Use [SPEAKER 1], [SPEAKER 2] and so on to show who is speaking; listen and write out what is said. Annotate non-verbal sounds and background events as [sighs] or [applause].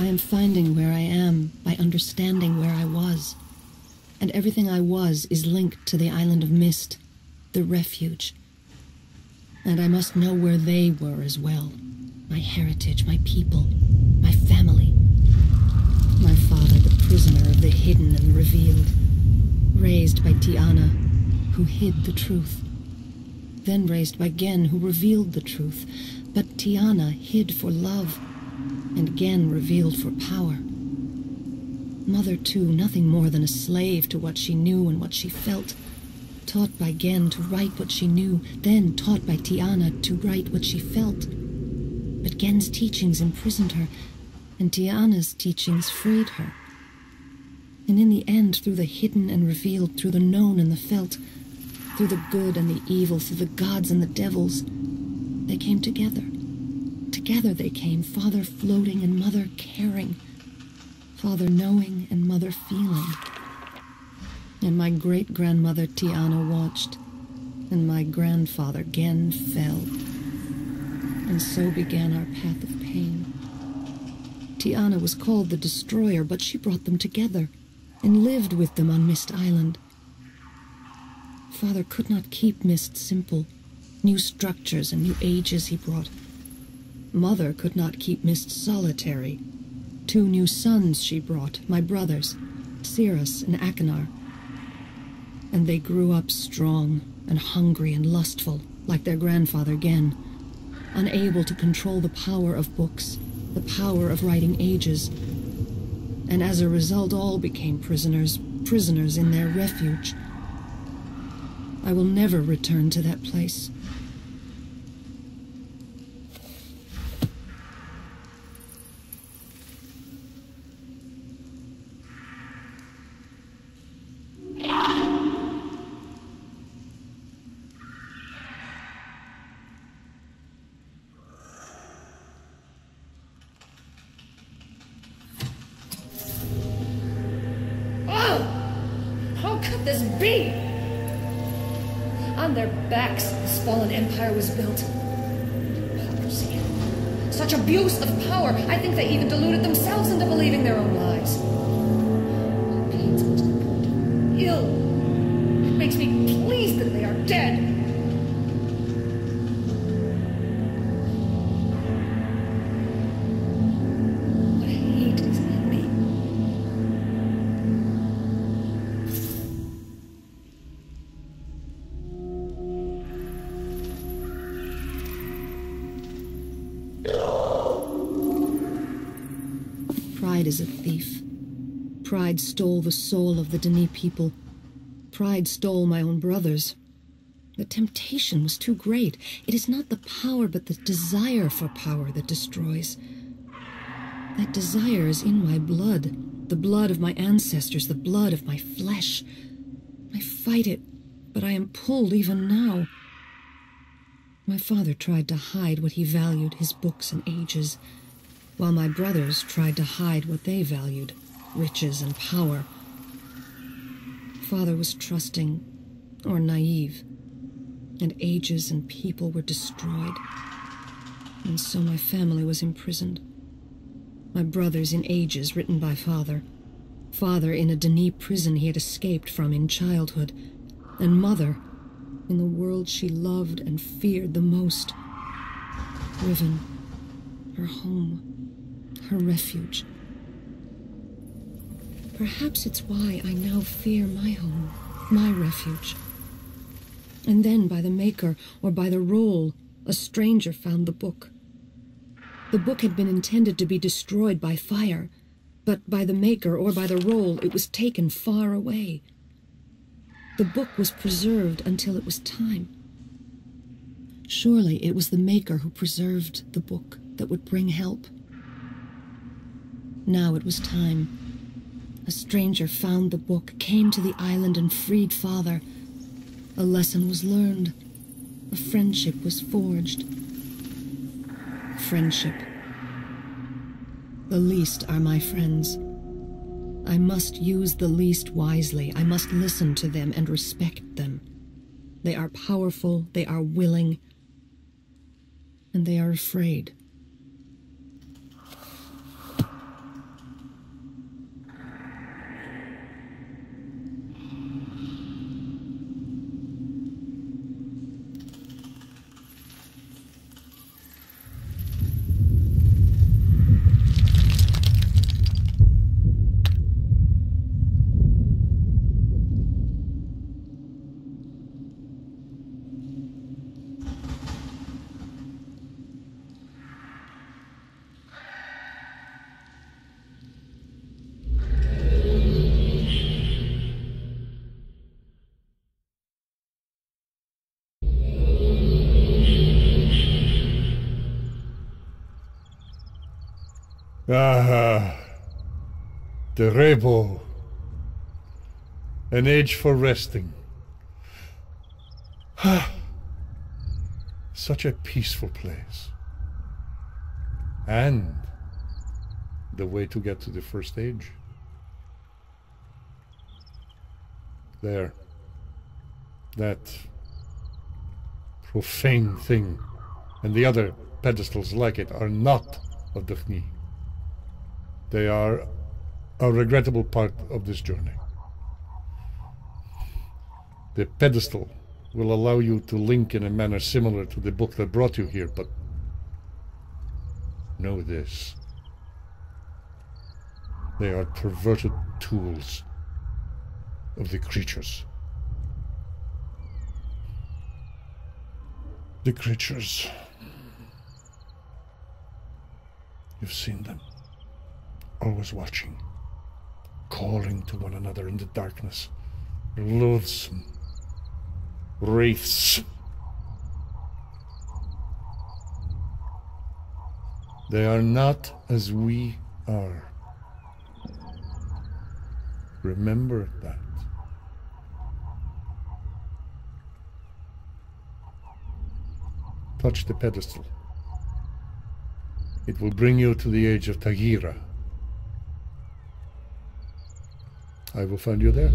[SPEAKER 1] I am finding where I am by understanding where I was. And everything I was is linked to the island of Myst, the refuge. And I must know where they were as well. My heritage, my people, my family. My father, the prisoner of the hidden and the revealed. Raised by Ti'ana, who hid the truth. Then raised by Gehn, who revealed the truth. But Ti'ana hid for love, and Gehn revealed for power. Mother, too, nothing more than a slave to what she knew and what she felt. Taught by Gehn to write what she knew, then taught by Ti'ana to write what she felt. But Gehn's teachings imprisoned her, and Ti'ana's teachings freed her. And in the end, through the hidden and revealed, through the known and the felt, through the good and the evil, through the gods and the devils, they came together. Together they came, father floating and mother caring father knowing and mother feeling. And my great grandmother Ti'ana watched, and my grandfather Gehn fell. And so began our path of pain. Ti'ana was called the Destroyer, but she brought them together and lived with them on Myst Island. Father could not keep Myst simple. New structures and new ages he brought. Mother could not keep Myst solitary. Two new sons she brought, my brothers, Sirrus and Achenar. And they grew up strong and hungry and lustful, like their grandfather Gehn, unable to control the power of books, the power of writing ages. And as a result, all became prisoners, prisoners in their refuge. I will never return to that place. this be? On their backs, this fallen empire was built. Hypocrisy. Such abuse of power, I think they even deluded themselves into believing their own is a thief. Pride stole the soul of the D'Ni people. Pride stole my own brothers. The temptation was too great. It is not the power, but the desire for power that destroys. That desire is in my blood, the blood of my ancestors, the blood of my flesh. I fight it, but I am pulled even now. My father tried to hide what he valued, his books and ages while my brothers tried to hide what they valued riches and power. Father was trusting or naive, and ages and people were destroyed. And so my family was imprisoned. My brothers in ages written by father. Father in a D'Ni prison he had escaped from in childhood. And mother in the world she loved and feared the most. Riven, her home her refuge. Perhaps it's why I now fear my home, my refuge. And then, by the maker or by the roll, a stranger found the book. The book had been intended to be destroyed by fire, but by the maker or by the roll, it was taken far away. The book was preserved until it was time. Surely it was the maker who preserved the book that would bring help. Now it was time. A stranger found the book, came to the island, and freed father. A lesson was learned. A friendship was forged. Friendship. The least are my friends. I must use the least wisely. I must listen to them and respect them. They are powerful, they are willing, and they are afraid.
[SPEAKER 2] Ah, Direbo. An age for resting. [sighs] Such a peaceful place. And the way to get to the first age. There. That profane thing and the other pedestals like it are not of the D'Ni. They are a regrettable part of this journey. The pedestal will allow you to link in a manner similar to the book that brought you here, but know this. They are perverted tools of the creatures. The creatures. You've seen them. Always watching. Calling to one another in the darkness. Loathsome. Wraiths. They are not as we are. Remember that. Touch the pedestal. It will bring you to the age of Taghira. I will find you there.